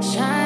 Shine